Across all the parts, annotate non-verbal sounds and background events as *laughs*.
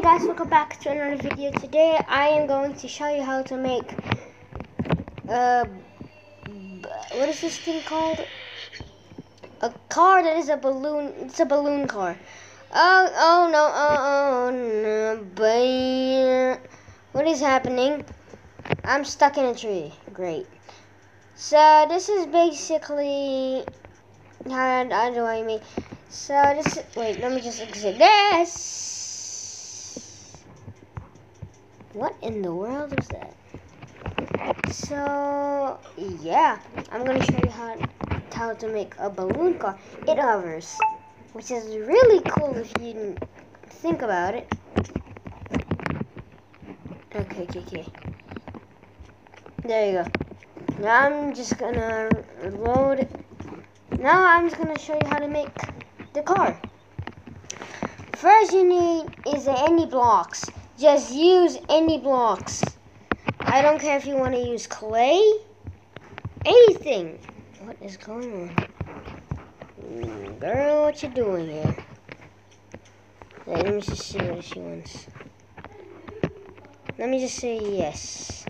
Hey guys, welcome back to another video. Today I am going to show you how to make uh what is this thing called? A car that is a balloon. It's a balloon car. Oh, oh no, oh, oh no, what is happening? I'm stuck in a tree. Great. So this is basically how, how do I make? So this. Wait, let me just exit this. What in the world is that? So, yeah, I'm going to show you how, how to make a balloon car. It hovers, which is really cool if you think about it. Okay, okay, okay. There you go. Now I'm just going to load. Now I'm just going to show you how to make the car. First you need is any blocks. Just use any blocks. I don't care if you want to use clay. Anything. What is going on? Mm, girl, what you doing here? let me just see what she wants. Let me just say yes.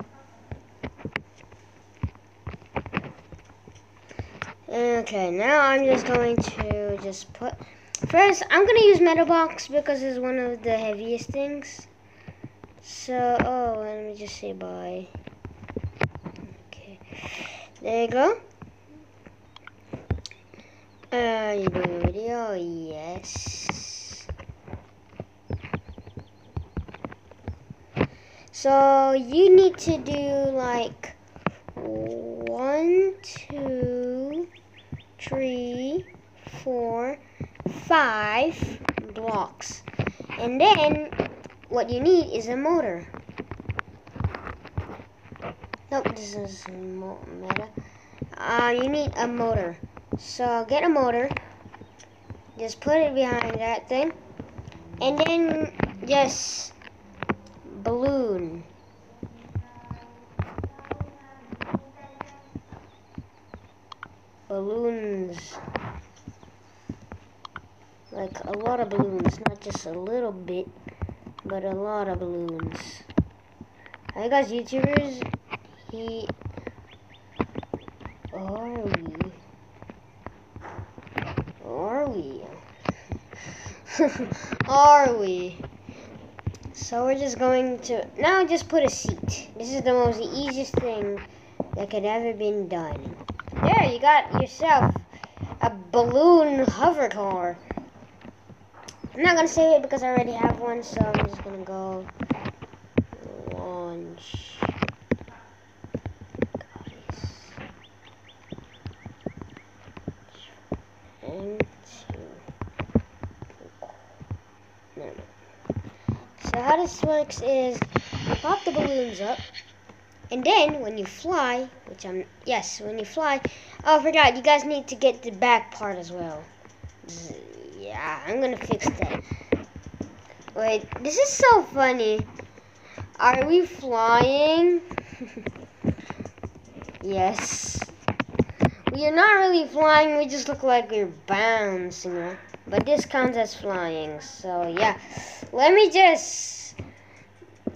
Okay, now I'm just going to just put... First, I'm going to use metal box because it's one of the heaviest things. So, oh, let me just say bye. Okay. There you go. Uh, you doing a video? Yes. So, you need to do like one, two, three, four, five blocks. And then what you need is a motor. Nope, this is meta. Uh, you need a motor. So get a motor. Just put it behind that thing. And then just balloon. Balloons. Like a lot of balloons, not just a little bit but a lot of balloons. Hi guys, YouTubers. He are we? Are we? *laughs* are we? So we're just going to now just put a seat. This is the most easiest thing that could ever been done. There, you got yourself a balloon hover car. I'm not gonna save it because I already have one, so I'm just gonna go launch. So how this works is you pop the balloons up, and then when you fly, which I'm yes, when you fly, oh I forgot, you guys need to get the back part as well. Yeah, I'm gonna fix that. Wait, this is so funny. Are we flying? *laughs* yes. We are not really flying, we just look like we're bouncing. But this counts as flying, so yeah. Let me just...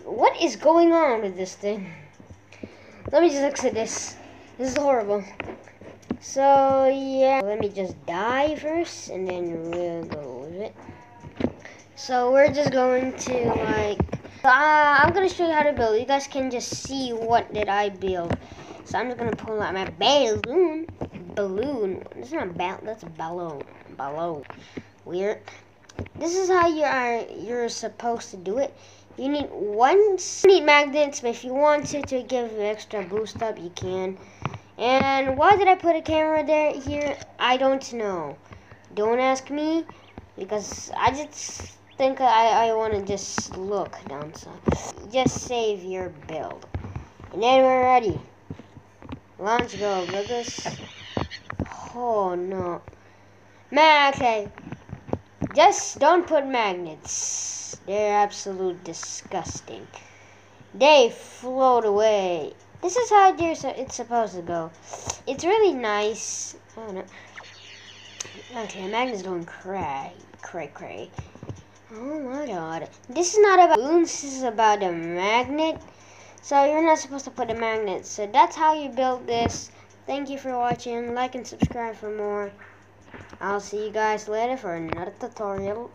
What is going on with this thing? Let me just exit this. This is horrible. So, yeah, let me just die first, and then we'll go with it. So, we're just going to, like, uh, I'm going to show you how to build. You guys can just see what did I build. So, I'm just going to pull out my balloon. Balloon. It's not a ball, that's a balloon. Balloon. Weird. This is how you are, you're supposed to do it. You need one, you need magnets, but if you want to, to give extra boost up, you can. And why did I put a camera there here? I don't know. Don't ask me because I just think I, I want to just look down so just save your build. And then we're ready. Launch go, brothers. Oh no. Man, okay. Just don't put magnets. They're absolute disgusting. They float away. This is how it's supposed to go. It's really nice. Oh no. Okay, Magnus going cray, cray, cray. Oh my god. This is not about balloons, this is about a magnet. So you're not supposed to put a magnet. So that's how you build this. Thank you for watching. Like and subscribe for more. I'll see you guys later for another tutorial.